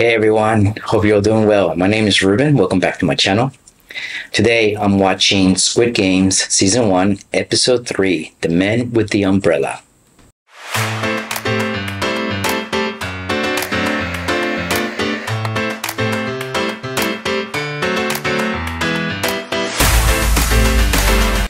Hey everyone, hope you're doing well. My name is Ruben. Welcome back to my channel. Today I'm watching Squid Games Season 1, Episode 3 The Men with the Umbrella.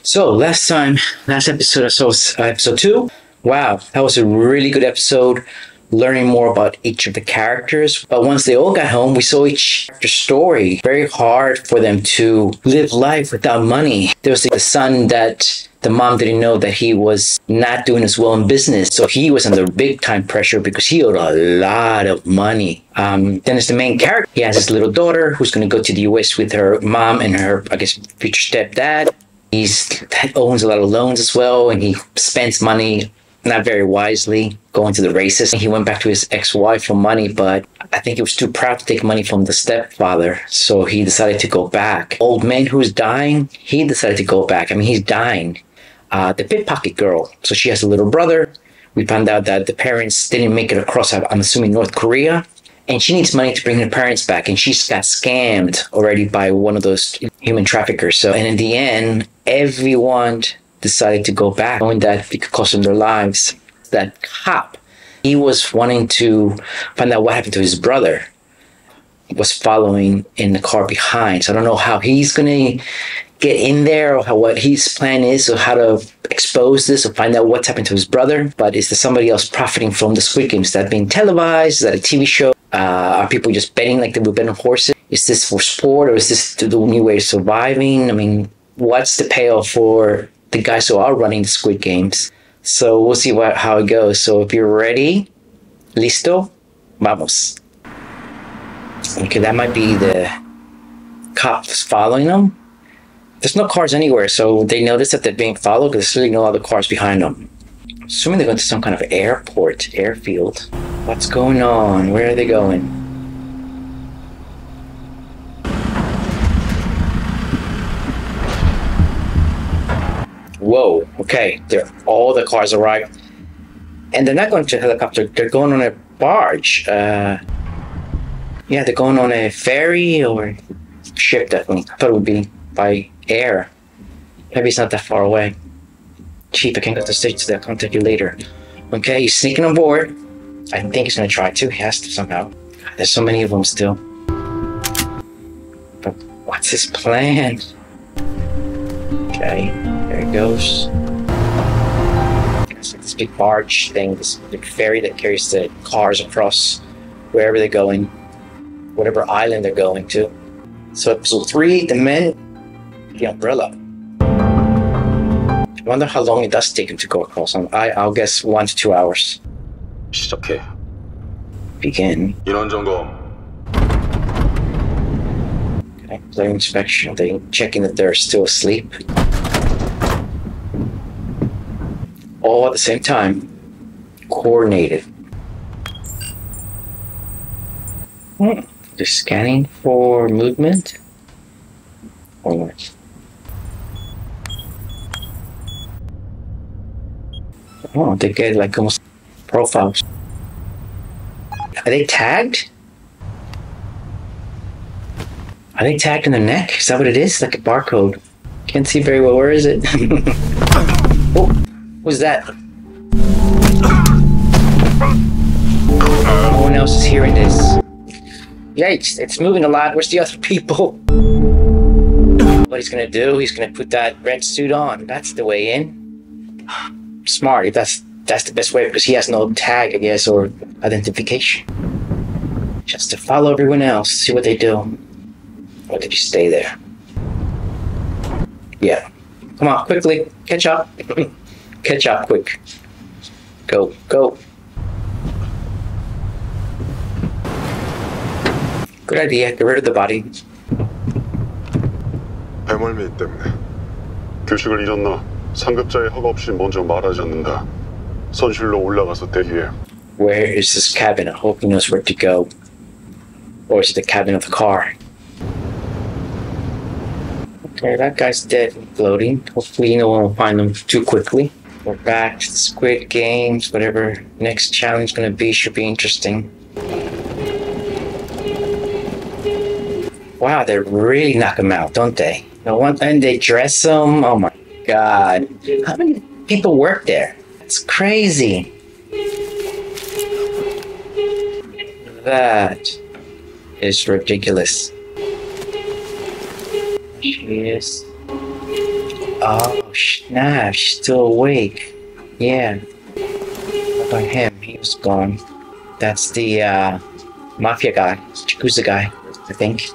So last time, last episode I saw uh, episode 2. Wow, that was a really good episode learning more about each of the characters. But once they all got home, we saw each character's story. Very hard for them to live life without money. There was the son that the mom didn't know that he was not doing as well in business. So he was under big time pressure because he owed a lot of money. Um, then there's the main character. He has his little daughter who's going to go to the US with her mom and her, I guess, future stepdad. He's owns a lot of loans as well, and he spends money not very wisely going to the races. He went back to his ex-wife for money, but I think he was too proud to take money from the stepfather, so he decided to go back. Old man who's dying, he decided to go back. I mean, he's dying. Uh, the pickpocket girl, so she has a little brother. We found out that the parents didn't make it across, I'm assuming, North Korea. And she needs money to bring her parents back, and she's got scammed already by one of those human traffickers. So, and in the end, everyone decided to go back, knowing that it could cost them their lives. That cop, he was wanting to find out what happened to his brother. Was following in the car behind. So I don't know how he's gonna get in there or how, what his plan is or how to expose this or find out what's happened to his brother. But is there somebody else profiting from the Squid Games Is that being televised? Is that a TV show? Uh, are people just betting like they would bet on horses? Is this for sport or is this the new way of surviving? I mean, what's the payoff for the guys who are running the Squid Games. So we'll see what, how it goes. So if you're ready, listo, vamos. Okay, that might be the cops following them. There's no cars anywhere, so they notice that they're being followed because there's really no other cars behind them. Assuming they're going to some kind of airport, airfield. What's going on? Where are they going? Whoa, okay, they're, all the cars arrived. And they're not going to helicopter, they're going on a barge. Uh, yeah, they're going on a ferry or ship, definitely. I thought it would be by air. Maybe it's not that far away. Chief, I can't go to the States, I'll contact you later. Okay, he's sneaking on board. I think he's gonna try to. He has to somehow. There's so many of them still. But what's his plan? Okay There it goes. It's like this big barge thing, this big ferry that carries the cars across wherever they're going, whatever island they're going to. So episode three, the men, the umbrella. I wonder how long it does take them to go across. I, I'll guess one to two hours. 시작해. Begin. 인원 점검. Okay, player inspection. They checking that they're still asleep. All at the same time, coordinated. Just scanning for movement. Or what? Oh, they get like almost profiles. Are they tagged? Are they tagged in the neck? Is that what it is? Like a barcode. Can't see very well. Where is it? oh. What's that? No one else is hearing this. Yikes, it's moving a lot. Where's the other people? What he's gonna do, he's gonna put that red suit on. That's the way in. Smart, if that's that's the best way, because he has no tag, I guess, or identification. Just to follow everyone else, see what they do. Or did you stay there? Yeah. Come on, quickly, catch up. Catch up quick. Go, go. Good idea. Get rid of the body. 배멀미 때문에 규칙을 잊었나? 상급자의 허가 없이 먼저 말하지 않는다. 선실로 올라가서 대기해. Where is this cabin? I hope he knows where to go. Or is it the cabin of the car? Okay, that guy's dead, floating. Hopefully no one will find him too quickly. We're back to the Squid Games. Whatever next challenge is gonna be should be interesting. Wow, they really knock him out, don't they? No one, and they dress them. Oh my god! How many people work there? It's crazy. That is ridiculous. Is. Oh snap! Still awake. Yeah. About him? He was gone. That's the uh, mafia guy, Yakuza guy, I think.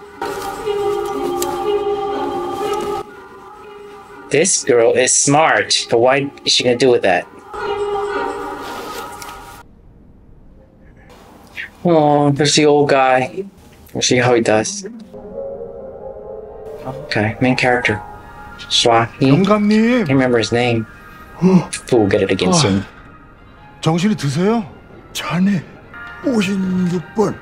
This girl is smart, but why is she gonna do with that? Oh, there's the old guy. We'll see how he does. Okay, main character. Swahi. 영감님 can't remember his name. We'll get it again soon. 정신이 드세요? 자네 56번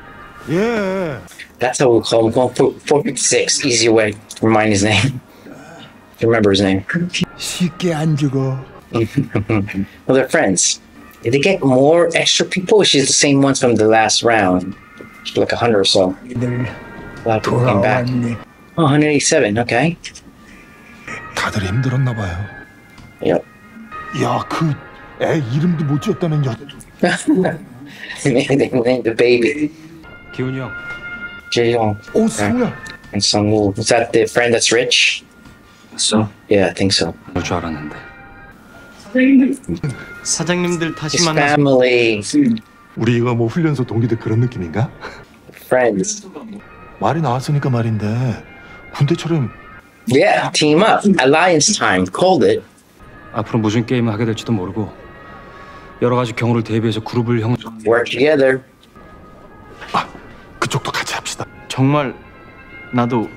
예 That's how we call him. Going for 456. Easy way to remind his name. To remember his name. 쉽게 안 죽어 Well, they're friends. Did they get more extra people? Or she's the same ones from the last round. Like a hundred or so. 늘 A lot of people came back. 돌아왔네 Oh, 187. Okay. 다들 힘들었나 봐요. 야그 애 이름도 못 지었다는 여 they named the baby 기훈이 형 Jaehyung 오 승우야 and Sungwoo. Is that the friend that's rich? 있어? Yeah, I think so. 줄 알았는데 사장님들 다시 만나서 family, 우리 이거 뭐 훈련소 동기들 그런 느낌인가? friends. 말이 나왔으니까 말인데 군대처럼 Yeah, team up. Alliance time. Called it. 앞으로 무슨 게임을 하게 될지도 모르고 여러 가지 경우를 대비해서 그룹을 형 Work together. 그쪽도 같이 합시다 정말 나도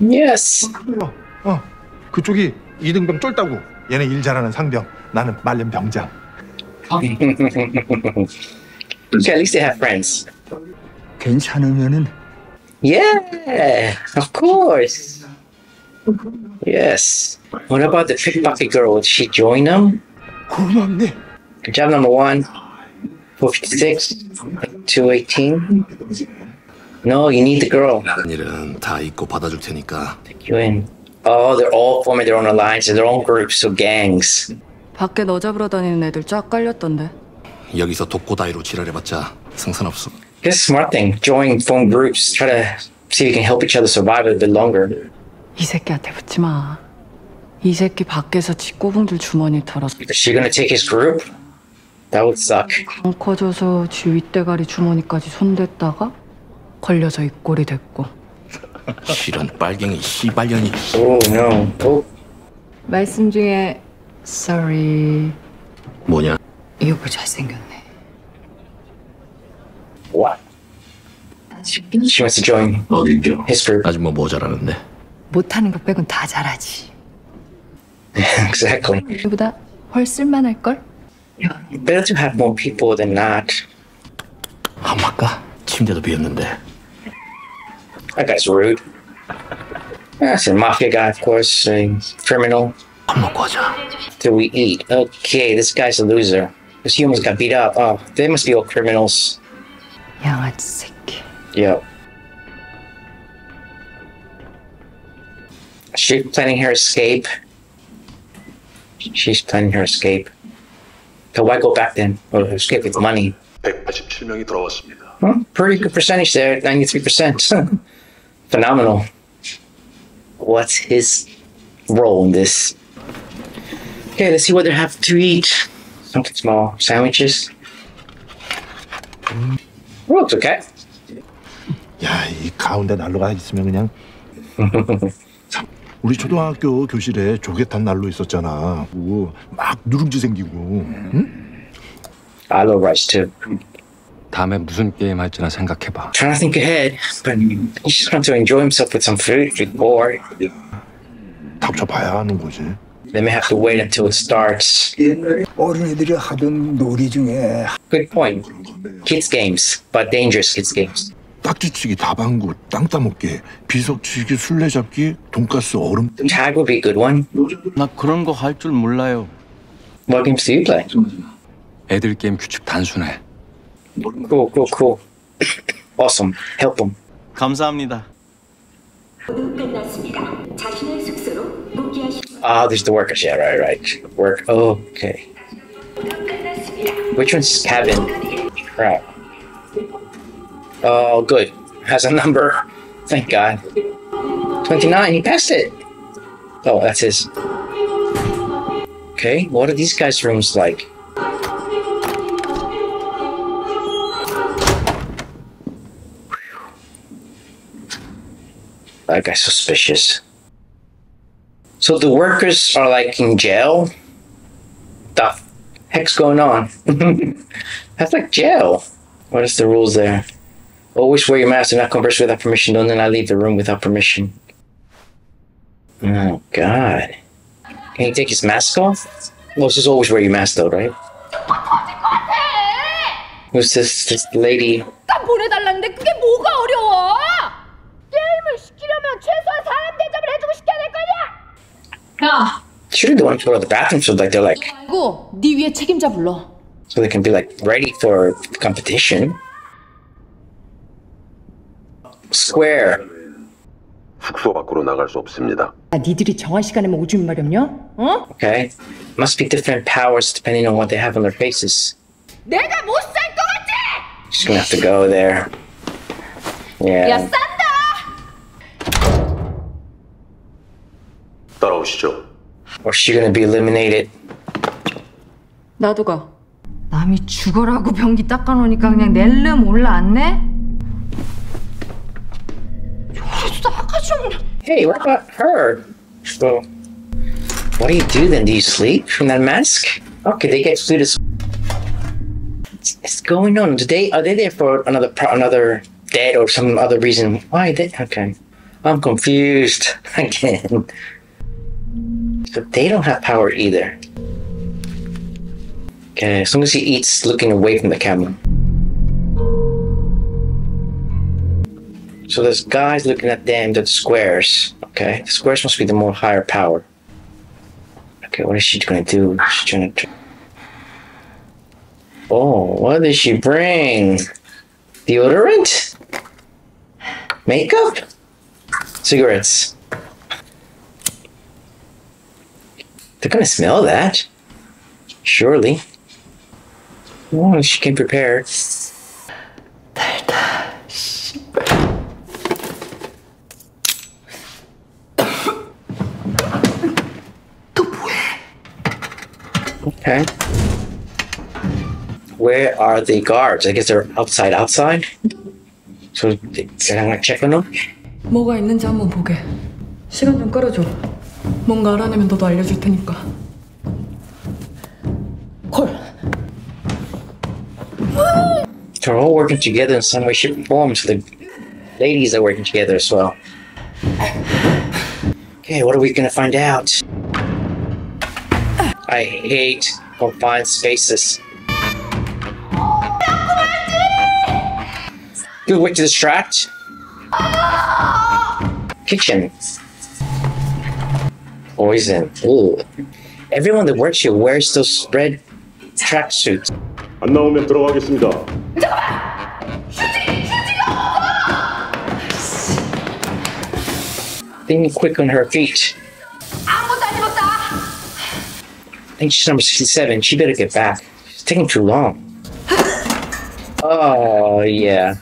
Yes. 어, 어 그쪽이 이등병 쫄다고 얘네 일 잘하는 상병 나는 말년 병장 Okay, at least they have friends. 괜찮으면은 Yeah, of course. Yes. What about the pickpocket girl? Did she join them? job, number one. 456, 218. No, you need the girl. 일은 다 잊고 받아줄 테니까 Take you in. Oh, they're all forming their own alliance and their own groups, so gangs. 밖에 너 잡으러 다니는 애들 쫙 깔렸던데. 여기서 독고 다이로 지랄해봤자 승산 없어. This is a smart thing. Join phone groups. Try to see if you can help each other survive a bit longer. 이 새끼한테 붙지 마. 이 새끼 밖에서 지 꼬붕들 주머니 털어서 Is she gonna take his group? That would suck. 안 커져서 지 윗대가리 주머니까지 손댔다가 걸려서 입꼬리 됐고. 실은 빨갱이 씨발년이 Oh no. Oh, 말씀 중에 sorry 뭐냐? 이 오빠 잘생겼네. what? She wants to join his group. 아직 뭐 모자라는데 못하는 거 빼곤 다 잘하지. exactly. 우리보다 훨 쓸만할걸? Better to have more people than not. 한 바까 침대도 비었는데 That guy's rude. That's a mafia guy, of course. A criminal. 밥 먹고 하자. Do we eat? Okay, this guy's a loser. This humans got beat up. Oh, they must be all criminals. 양아치 새끼. Yep. She planning her escape. She's planning her escape. So why go back then? Or escape with money? 187명이 돌아왔습니다. Well, pretty good percentage there, 93%. Phenomenal. What's his role in this? Okay, let's see what they have to eat. Something small. Sandwiches. Oh, It's okay. 야 이 가운데 난로가 있으면 그냥 참, 우리 초등학교 교실에 조개탄 난로 있었잖아 그거 막 누룽지 생기고 응? I love rice too. 다음에 무슨 게임 할지나 생각해봐 Trying to think ahead, but he just wants to enjoy himself with some food. If he's bored, 닥쳐봐야 하는 거지 they may have to wait until it starts. 어린애들이 하던 놀이 중에 Good point. Kids games, but dangerous kids games. 딱지치기 다방구 땅 따먹기 비석치기 술래잡기 돈가스 얼음 Tag would be a good one. 나 그런 거 할 줄 몰라요 What games do you play? 애들 게임 규칙 단순해 Cool, cool, cool. awesome. Help them. 감사합니다. Ah, there's the workers. Yeah, right, right. Work. Okay. Which one's cabin? Crap. Oh, good. Has a number. Thank God. 29. He passed it. Oh, that's his. Okay, what are these guys' rooms like? That guy's suspicious. So the workers are like in jail? The heck's going on? That's like jail. What is the rules there? Always wear your mask and not converse without permission. Don't then I leave the room without permission. Oh God. Can he take his mask off? Well, it's just always wear your mask though, right? Who's this this lady? Shouldn't the one to go to the bathroom so like they're like 말고 네 위에 책임자 불러. so they can be like ready for competition. Square. 숙소 밖으로 나갈 수 없습니다. 아, 니들이 정한 시간에만 오줌 마렵냐? 어? Okay. Must be different powers depending on what they have on their faces. 내가 못 살 것 같지? She's gonna have to go there. 야, Yeah. 싼다! 따라오시죠. Or is she gonna be eliminated? 나도 가. 남이 죽어라고 변기 닦아놓으니까 그냥 낼름 올라왔네? Hey, what about her? So, what do you do then? Do you sleep from that mask? Okay, they get food as. What's what's going on? Do they are they there for another pro- another dead or some other reason? Why they? Okay, I'm confused again. So they don't have power either. Okay, as long as he eats looking away from the camera. So there's guys looking at them, the squares. Okay, the squares must be the more higher power. Okay, what is she gonna do? She's trying to. Oh, what did she bring? Deodorant? Makeup? Cigarettes? They're gonna smell that. Surely. Oh, she came prepared. Okay. Where are the guards? I guess they're outside, outside? So, they- I'm gonna check on them? 뭐가 있는지 한번 보게. 시간 좀 끌어줘. 뭔가 알아내면 너도 알려줄 테니까. They're all working together in some way, shape, or form, so the ladies are working together as well. Okay, what are we gonna find out? I hate confined spaces. Good way to distract. Kitchen. Poison. Ooh. Everyone that works here wears those red tracksuits. 안 나오면 들어가겠습니다. Being quick on her feet. 아무것도 안 입었다! I think she's number 67. She better get back. It's taking too long. Oh, yeah.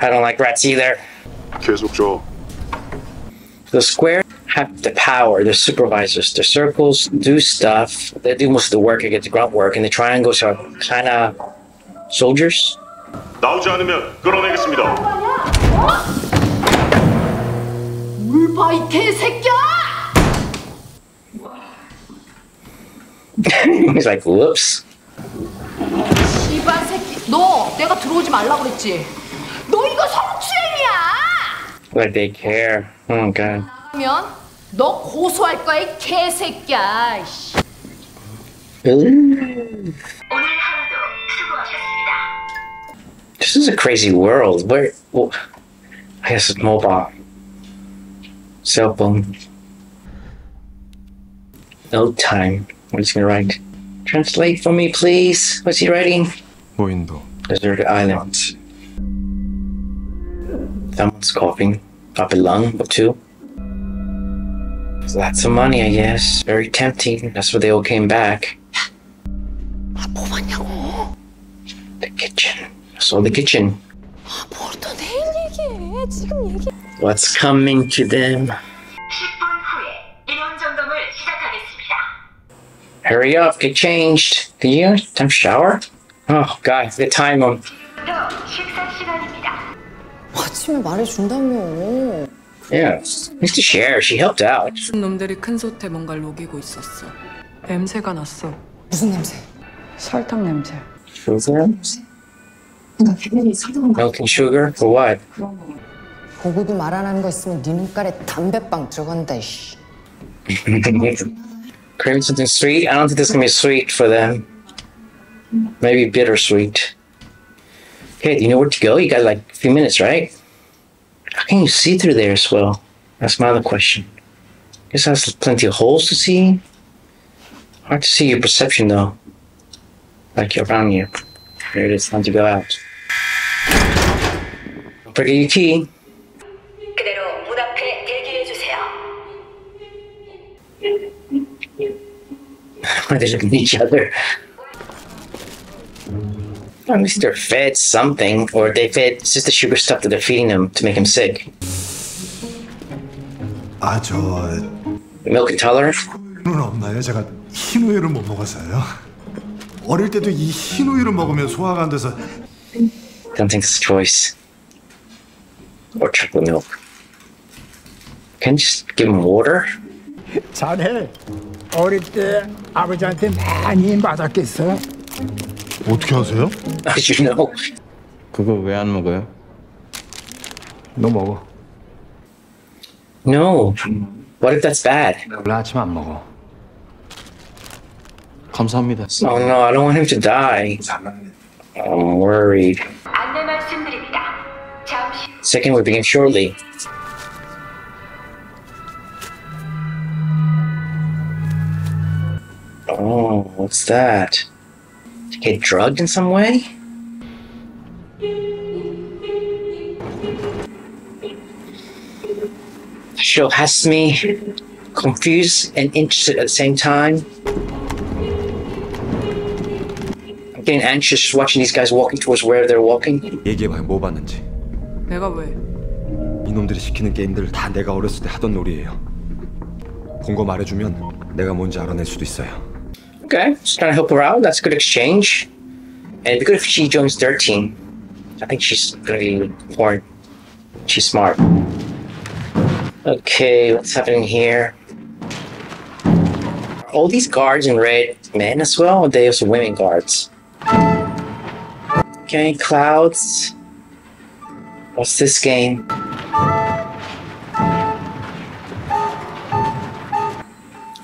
I don't like rats either. 계속 줘. The square have the power. They're supervisors. The circles do stuff. They do most of the work. They get the grunt work. And the triangles are kind of soldiers. 나오지 않으면 끌어내겠습니다. 물봐, 이 개새끼야! He's like, whoops. 이발 새끼. 너 내가 들어오지 말라 그랬지? 너 이거 성추행이야! Like they care. Oh, God. 그러면 너 고소할 거야, 이 개새끼야. 씨. Ooh. This is a crazy world. Where? Well, I guess it's mobile. Cell phone. No time. What is he gonna write? Translate for me, please. What's he writing? 무인도 Deserted island. Someone's coughing up a lung or two. It's lots of money, I guess. Very tempting. That's why they all came back. The kitchen. I saw the kitchen. What's coming to them? Hurry up, get changed. Can you guys time shower? Oh god, the time on. 더 식사 시간입니다. 아침에 말해준다며. Yeah. Needs to share. She helped out. 놈들이 큰 솥에 뭔가 녹이고 있었어. 냄새가 났어. 무슨 냄새? 설탕 냄새. Sugar? Milk and sugar? For what? 보고도 말 안 하는 거 있으면 네 눈깔에 담배빵 들어간다, 이씨. Craving something sweet? I don't think this is gonna be sweet for them. Maybe bittersweet. Okay, do you know where to go? You got like a few minutes, right? How can you see through there as well? That's my other question. I guess that's plenty of holes to see. Hard to see your perception though. Like you're around you. Here it is, time to go out. Don't forget your key. Why they look at each other? At least they're fed something, or they fed it's just the sugar stuff that they're feeding them to make him sick. 아, 저 Milk intolerant? 는 없나요? 제가 흰 우유를 못 먹어서요. 어릴 때도 이 흰 우유를 먹으면 소화가 안 돼서 Don't think it's a choice. Or chocolate milk. Can you just give him water? 자네 어릴 때 아버지한테 많이 맞았겠어? 어떻게 하세요? How did you know? 그거 왜 안 먹어요? 너 먹어. No. What if that's bad? 원래 아침 안 먹어. 감사합니다. Oh no, I don't want him to die. I'm worried. 안내 말씀드립니다. 잠시 Second will begin shortly. Oh, what's that? Get drugged in some way? The show has me confused and interested at the same time. I'm getting anxious just watching these guys walking towards where they're walking. 얘기해봐요. 뭐 봤는지. 내가 왜? 이놈들이 시키는 게임들 다 내가 어렸을 때 하던 놀이에요. 본 거 말해주면 내가 뭔지 알아낼 수도 있어요. Okay, just trying to help her out. That's a good exchange. And it'd be good if she joins their team. I think she's gonna be important. She's smart. Okay, what's happening here? Are all these guards in red men as well? Or are they also women guards? Okay, clouds. What's this game?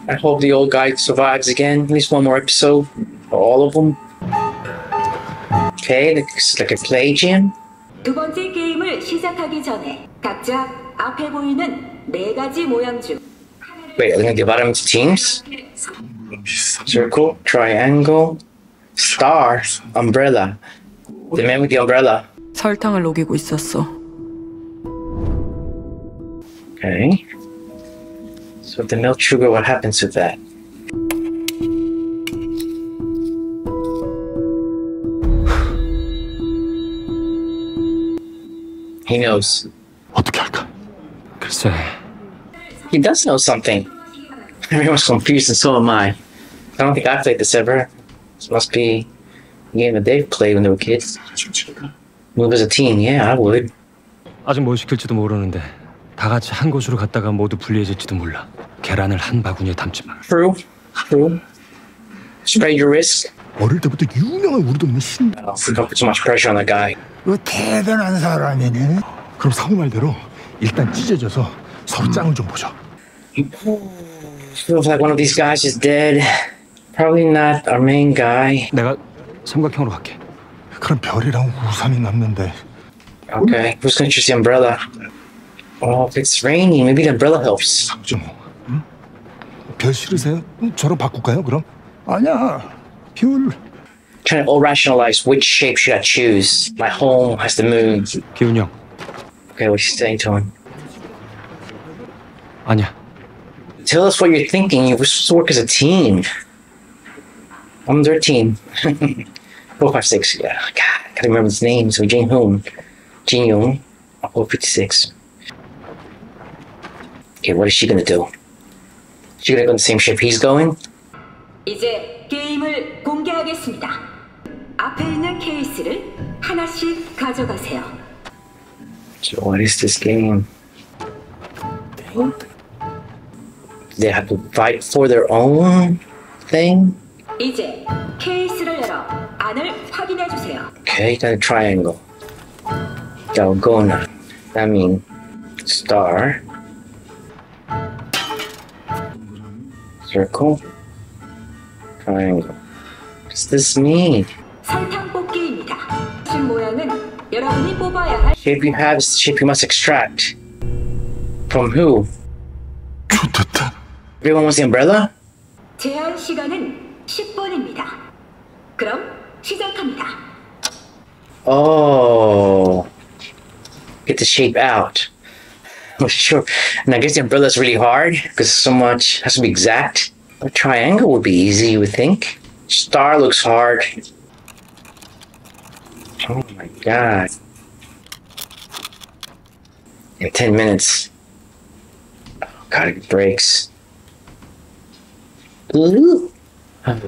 I hope the old guy survives again. At least one more episode. Or all of them. Okay, looks like a play gym. 두 번째 게임을 시작하기 전에 각자 앞에 보이는 네 가지 모양 중 Wait, are they gonna divide them into teams? Circle, triangle, star, umbrella. The man with the umbrella. 설탕을 녹이고 있었어. Okay. So the milk sugar, what happens with that? He knows. 어떻게 할까? 글쎄. He does know something. Everyone's confused, and so am I. I don't think I played this ever. This must be a game that they've played when they were kids. Move as a team, yeah, I would. 아직 뭘 시킬지도 모르는데 다 같이 한 곳으로 갔다가 모두 불리해질지도 몰라. 계란을 한 바구니에 담지 마. True, true. Spread your risk. 어릴 때부터 유명한 우리 동네 신. I don't think I'll put too much pressure on that guy. 너 대단한 사람이네. 그럼 사무 말대로 일단 찢어져서 서로 짱을 좀 보자. Feels like one of these guys is dead. Probably not our main guy. 내가 삼각형으로 갈게. 그럼 별이랑 우산이 남는데 Okay, who's gonna choose the umbrella? Oh, if it's raining, maybe the umbrella helps. 좀 응? 별 싫으세요? 응, 저랑 바꿀까요? 그럼? 아니야. 별 Trying to all rationalize which shape should I choose. My home has the moon. 기훈이 형. Okay, what's she saying to him? 아니야. Tell us what you're thinking. We're supposed to work as a team. I'm their team. Four five six. Yeah. God, gotta remember his name. So Jin Hoon, Jin Young, four fifty six. Okay, what is she gonna do? She gonna go in the same ship he's going? 이제 게임을 공개하겠습니다. 앞에 있는 케이스를 하나씩 가져가세요. So what is this game? They have to fight for their own thing? 이제 케이스를 열어 안을 확인해 주세요. Okay, a triangle. Dalgona. That means star. Circle. Triangle. What does this mean? 설탕 뽑기입니다. 신 모양은 여러분이 뽑아야 할 Shape you have is the shape you must extract. From who? Everyone wants the umbrella? 제한 시간은 10분입니다. 그럼 시작합니다. Oh. Get the shape out. Oh, sure. And I guess the umbrella is really hard because so much has to be exact. A triangle would be easy, you would think. Star looks hard. Oh my god. In 10 minutes. Oh god, it breaks. Ooh.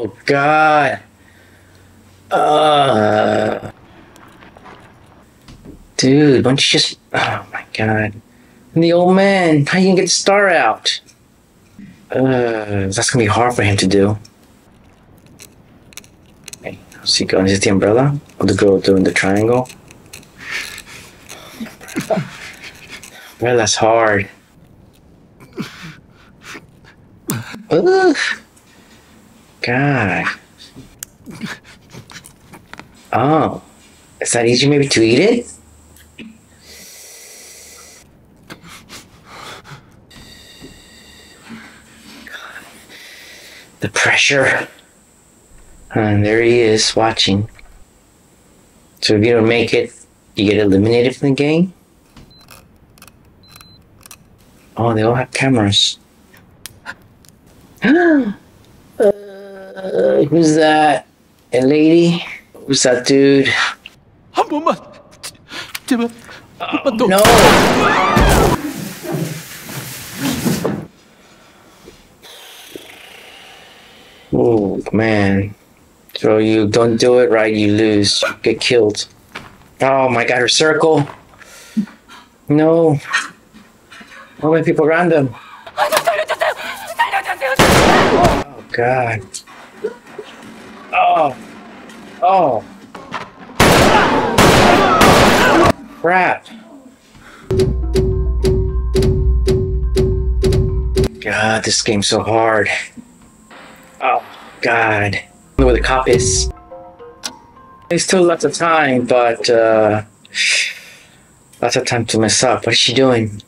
Oh god. Uh, dude, why don't you just. Oh my god. And the old man, how you gonna get the star out? Uh, that's gonna be hard for him to do. Okay, how's he going? Is it the umbrella? Or the girl doing the triangle? Well, that's hard. Ugh. God. Oh. Is that easy maybe to eat it? the pressure. And there he is watching. So if you don't make it, you get eliminated from the game. Oh, they all have cameras. uh, who's that? A lady? Who's that dude? Oh, no! Oh man. So you don't do it right, you lose. You get killed. Oh my god, her circle. No. How many people around them? Oh god. Oh. Oh. Crap. God, this game's so hard. Oh, God. Where the cop is. There's still lots of time, but, uh, lots of time to mess up. What is she doing?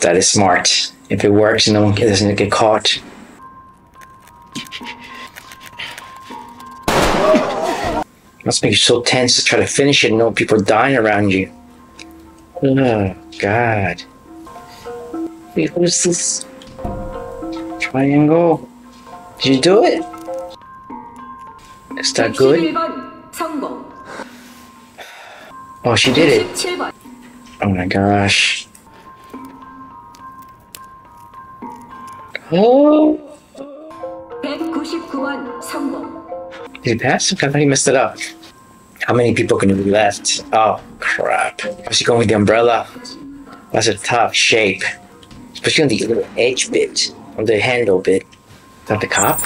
That is smart. If it works, no one doesn't get caught. Must make you so tense to try to finish it and know people are dying around you. Oh, God. Wait, what is this? triangle. Did you do it? Is that good? Oh, she did it. Oh my gosh. Oh! Did he pass? I thought he messed it up. How many people can be left? Oh, crap. What's he going with the umbrella? That's a tough shape. Especially on the little edge bit the handle bit. Is that the cop?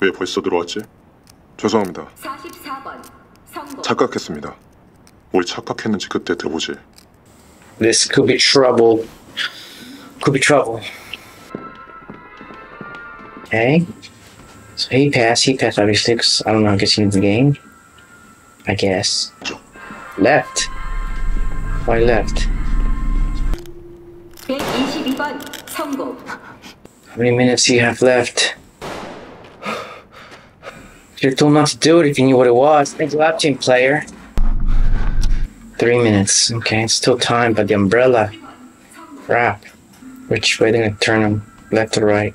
왜 벌써 들어왔지? 죄송합니다. 44번 성공. 착각했습니다. 뭘 착각했는지 그때 들어보지. This could be trouble. Could be trouble. Okay. So he passed. He passed obviously 'cause I don't know. I guess he needs the game. I guess. Left. Why left? How many minutes do you have left? You're told not to do it if you knew what it was. Thanks a lot, team player. Three minutes. Okay, it's still time, but the umbrella. Crap. Which way they gonna turn them? Left or right?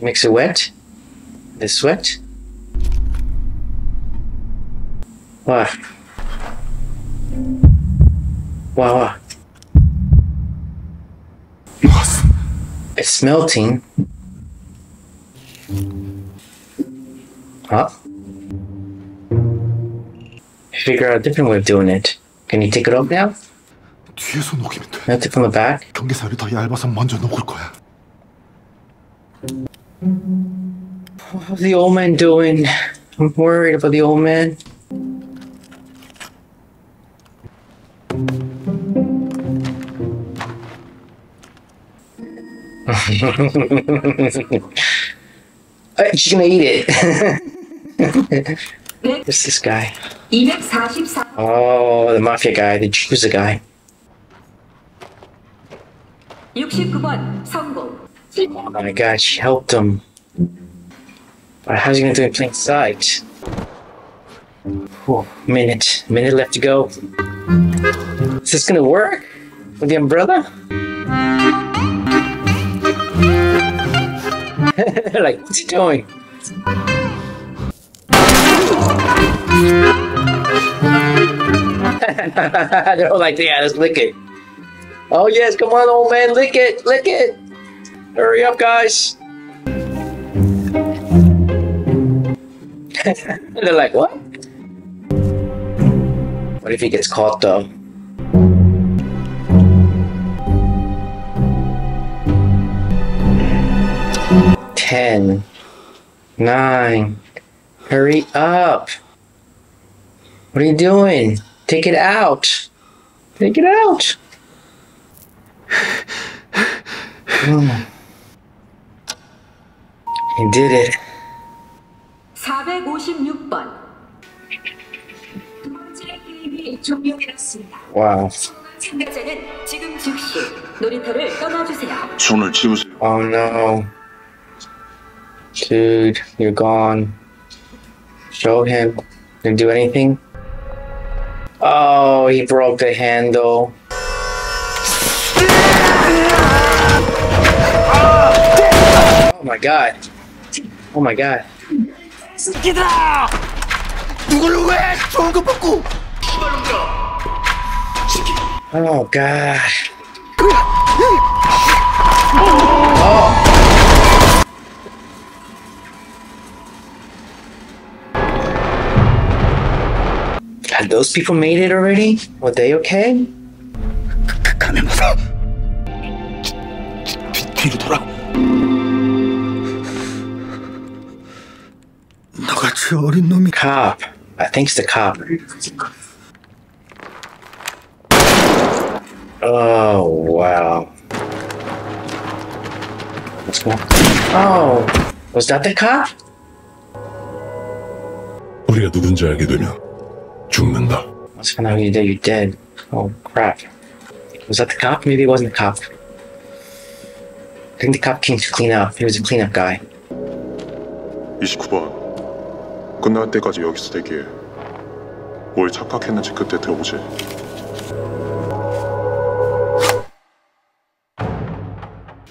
Makes it wet? This wet? What? Wow, wow. It's melting. Huh? Figure out a different way of doing it. Can you take it up now? 뒤에서 녹이면 돼. Melt it from the back? 경계살이 더 얇아서 먼저 녹을 거야. How's the old man doing? I'm worried about the old man. She's gonna eat it. What's this guy? 244 Oh, the mafia guy, the Yakuza guy. 69번 성공. Oh my god, she helped him. But how's he gonna do it in plain sight? Whew, minute, minute left to go. Is this gonna work with the umbrella? like, what's he doing? They're all like, yeah, let's lick it. Oh yes, come on, old man, lick it, lick it. Hurry up, guys. They're like, what? What if he gets caught though? Ten, nine, hurry up. What are you doing? Take it out. Take it out. Hmm. He did it. 456번. 두 번째 게임이 종료되었습니다. Wow. 참가자는 지금 즉시 놀이터를 떠나주세요. 손을 치우세요. Oh no. Dude, you're gone. Show him. Didn't do anything? Oh, he broke the handle. Oh my god. Oh my god. 새끼들아! 누굴 왜 좋은 거 뽑고 Oh god. those people made it already? Were they okay? 가면서 뒤로 돌아. 너같이 어린 놈이 Cop. I think it's the cop. Oh, wow. What's going Oh, was that the cop? 우리가 누군지 알게 되면 죽는다. Let's find out who you did. You're dead. Oh, crap. Was that the cop? Maybe it wasn't the cop. I think the cop came to clean up. He was a cleanup guy. 29번. 끝날 때까지 여기서 대기해. 뭘 착각했는지 그때 들어보지.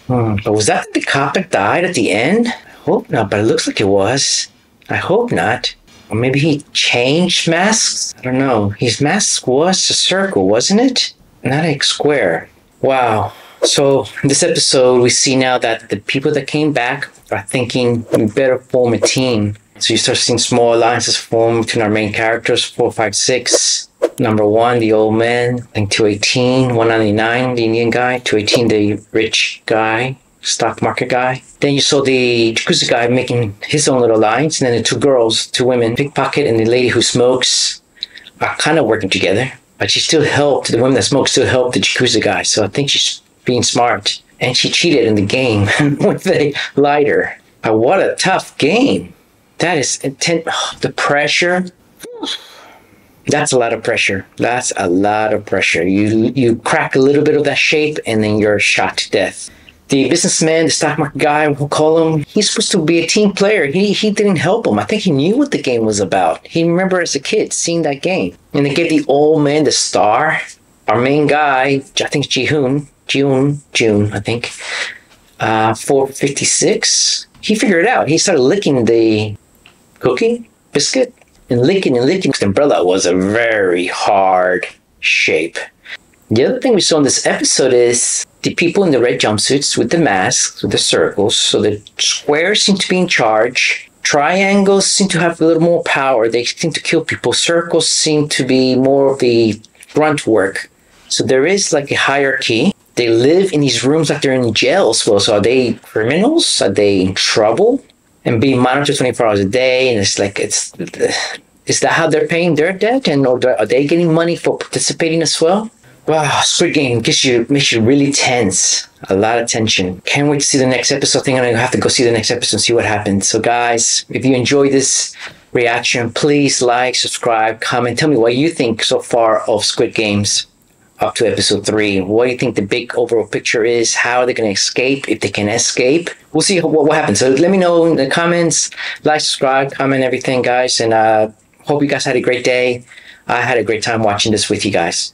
Hmm, but was that the cop that died at the end? I hope not, but it looks like it was. I hope not. Or maybe he changed masks? I don't know. His mask was a circle, wasn't it? Not a square. Wow. So, in this episode, we see now that the people that came back are thinking we better form a team. So, you start seeing small alliances form between our main characters 456. Number one, the old man. I think 218, 199, the Indian guy. 218, the rich guy, stock market guy. Then you saw the Yakuza guy making his own little lines, And then the two girls, two women, pickpocket and the lady who smokes, are kind of working together. But she still helped, the woman that smokes still helped the Yakuza guy. So I think she's being smart. And she cheated in the game with a lighter. But what a tough game. That is intent. The pressure. That's a lot of pressure. That's a lot of pressure. You you crack a little bit of that shape and then you're shot to death. The businessman, the stock market guy, we'll call him, he's supposed to be a team player. He he didn't help him. I think he knew what the game was about. He remember as a kid seeing that game. And they gave the old man the star. Our main guy, I think Gi-Hun, June, June, I think, uh, 456. He figured it out. He started licking the cookie, biscuit, and licking and licking. The umbrella was a very hard shape. The other thing we saw in this episode is the people in the red jumpsuits with the masks, with the circles. So the squares seem to be in charge. Triangles seem to have a little more power. They seem to kill people. Circles seem to be more of the grunt work. So there is like a hierarchy. They live in these rooms like they're in jail as well. So are they criminals? Are they in trouble? And being monitored 24 hours a day. And it's like, it's, is that how they're paying their debt? And or are they getting money for participating as well? Wow, Squid Game gets you makes you really tense. A lot of tension. Can't wait to see the next episode. I think I'm gonna have to go see the next episode and see what happens. So guys, if you enjoyed this reaction, please like, subscribe, comment, tell me what you think so far of Squid Games up to episode three. What do you think the big overall picture is? How are they gonna escape? If they can escape, we'll see what, what happens. So let me know in the comments. Like, subscribe, comment, everything, guys, and uh, hope you guys had a great day. I had a great time watching this with you guys.